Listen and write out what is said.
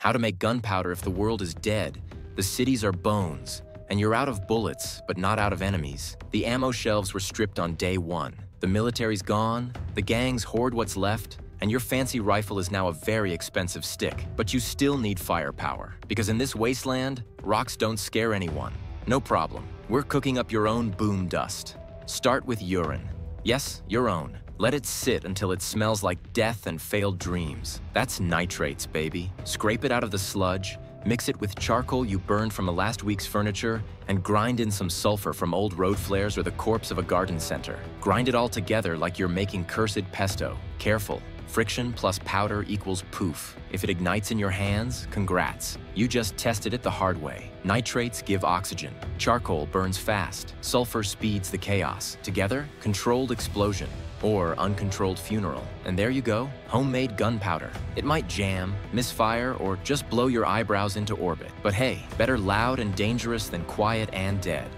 How to make gunpowder if the world is dead, the cities are bones, and you're out of bullets, but not out of enemies. The ammo shelves were stripped on day one. The military's gone, the gangs hoard what's left, and your fancy rifle is now a very expensive stick. But you still need firepower, because in this wasteland, rocks don't scare anyone. No problem. We're cooking up your own boom dust. Start with urine. Yes, your own. Let it sit until it smells like death and failed dreams. That's nitrates, baby. Scrape it out of the sludge, mix it with charcoal you burned from a last week's furniture, and grind in some sulfur from old road flares or the corpse of a garden center. Grind it all together like you're making cursed pesto. Careful. Friction plus powder equals poof. If it ignites in your hands, congrats. You just tested it the hard way. Nitrates give oxygen. Charcoal burns fast. Sulfur speeds the chaos. Together, controlled explosion or uncontrolled funeral. And there you go, homemade gunpowder. It might jam, misfire, or just blow your eyebrows into orbit. But hey, better loud and dangerous than quiet and dead.